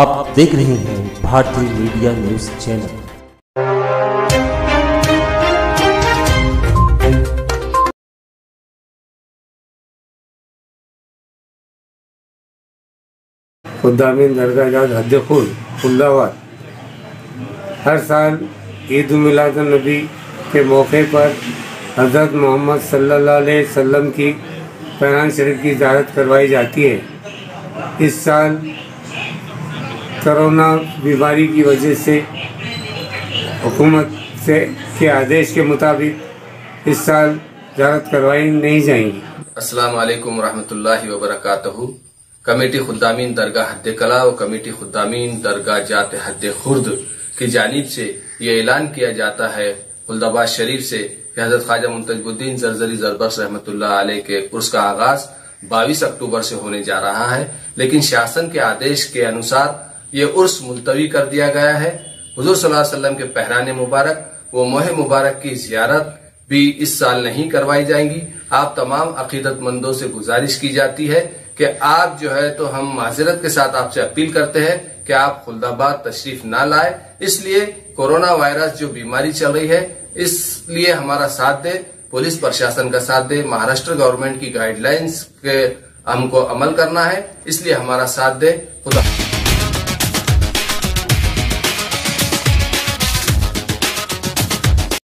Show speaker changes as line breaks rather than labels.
आप देख रहे हैं भारतीय मीडिया न्यूज़ चैनल।
खुदामीन दरगाह हद खुल हर साल ईद नबी के मौके पर हज़रत मोहम्मद सल्लल्लाहु अलैहि वसल्लम की पैरान शरीफ की इजाज़त करवाई जाती है। इस साल कोरोना बीमारी की वजह से हुकूमत से के आदेश के मुताबिक इस साल इजाज़त करवाई नहीं जाएँगी।
अस्सलाम वालेकुम रहमतुल्लाहि व बरकातहू कमेटी खुदामीन दरगाह हद कला और कमेटी खुदामीन दरगाह जात हद खुर्द की जानब से ये ऐलान किया जाता है। खुलदाबाद शरीफ से कि हज़रत ख्वाजा मुंतजबुद्दीन जरजरी जरबस रहमत के उर्स का आगाज़ 22 अक्टूबर से होने जा रहा है। लेकिन शासन के आदेश के अनुसार ये उर्स मुलतवी कर दिया गया है। हजूर सल्लल्लाहु के पहराने मुबारक, वो मोह मुबारक की जियारत भी इस साल नहीं करवाई जाएँगी। आप तमाम अकीदतमंदों से गुजारिश की जाती है कि आप जो है तो हम माजरत के साथ आपसे अपील करते हैं कि आप खुलदाबाद तशरीफ़ ना लाए। इसलिए कोरोना वायरस जो बीमारी चल रही है इसलिए हमारा साथ दे, पुलिस प्रशासन का साथ दे, महाराष्ट्र गवर्नमेंट की गाइडलाइंस के हमको अमल करना है, इसलिए हमारा साथ दे, खुदा